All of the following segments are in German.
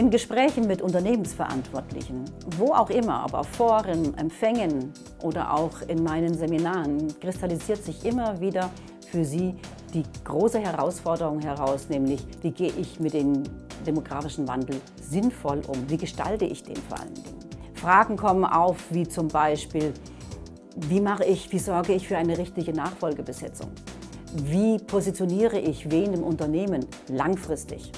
In Gesprächen mit Unternehmensverantwortlichen, wo auch immer, ob auf Foren, Empfängen oder auch in meinen Seminaren, kristallisiert sich immer wieder für sie die große Herausforderung heraus, nämlich wie gehe ich mit dem demografischen Wandel sinnvoll um, wie gestalte ich den vor allen Dingen. Fragen kommen auf, wie zum Beispiel, wie mache ich, wie sorge ich für eine richtige Nachfolgebesetzung? Wie positioniere ich wen im Unternehmen langfristig?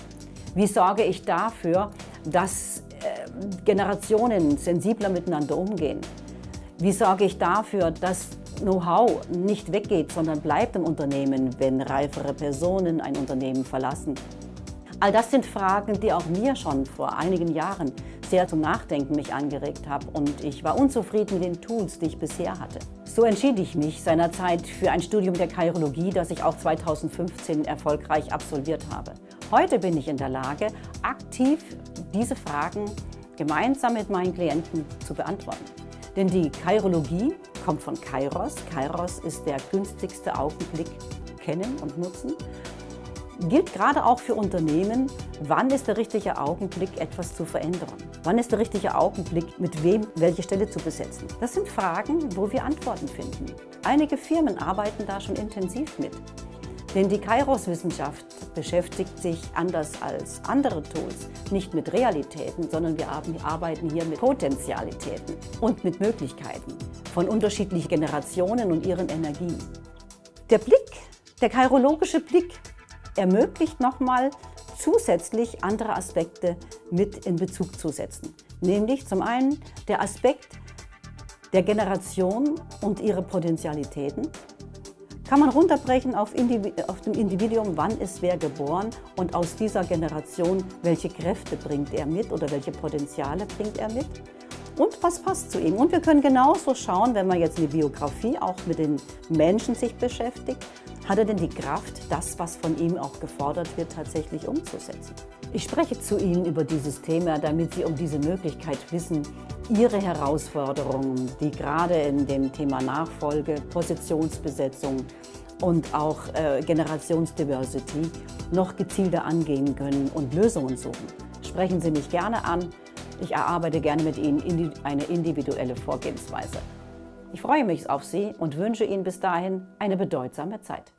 Wie sorge ich dafür, dass äh, Generationen sensibler miteinander umgehen? Wie sorge ich dafür, dass Know-how nicht weggeht, sondern bleibt im Unternehmen, wenn reifere Personen ein Unternehmen verlassen? All das sind Fragen, die auch mir schon vor einigen Jahren sehr zum Nachdenken mich angeregt haben und ich war unzufrieden mit den Tools, die ich bisher hatte. So entschied ich mich seinerzeit für ein Studium der Chirologie, das ich auch 2015 erfolgreich absolviert habe. Heute bin ich in der Lage, aktiv diese Fragen gemeinsam mit meinen Klienten zu beantworten. Denn die Chirologie kommt von Kairos. Kairos ist der günstigste Augenblick kennen und nutzen. Gilt gerade auch für Unternehmen, wann ist der richtige Augenblick, etwas zu verändern? Wann ist der richtige Augenblick, mit wem welche Stelle zu besetzen? Das sind Fragen, wo wir Antworten finden. Einige Firmen arbeiten da schon intensiv mit. Denn die Kairos-Wissenschaft beschäftigt sich anders als andere Tools nicht mit Realitäten, sondern wir arbeiten hier mit Potentialitäten und mit Möglichkeiten von unterschiedlichen Generationen und ihren Energien. Der Blick, der kairologische Blick, ermöglicht nochmal zusätzlich andere Aspekte mit in Bezug zu setzen. Nämlich zum einen der Aspekt der Generation und ihre Potentialitäten kann man runterbrechen auf, auf dem Individuum, wann ist wer geboren und aus dieser Generation, welche Kräfte bringt er mit oder welche Potenziale bringt er mit und was passt zu ihm. Und wir können genauso schauen, wenn man jetzt eine Biografie auch mit den Menschen sich beschäftigt, hat er denn die Kraft, das, was von ihm auch gefordert wird, tatsächlich umzusetzen? Ich spreche zu Ihnen über dieses Thema, damit Sie um diese Möglichkeit wissen, Ihre Herausforderungen, die gerade in dem Thema Nachfolge, Positionsbesetzung und auch äh, Generationsdiversity noch gezielter angehen können und Lösungen suchen. Sprechen Sie mich gerne an. Ich erarbeite gerne mit Ihnen eine individuelle Vorgehensweise. Ich freue mich auf Sie und wünsche Ihnen bis dahin eine bedeutsame Zeit.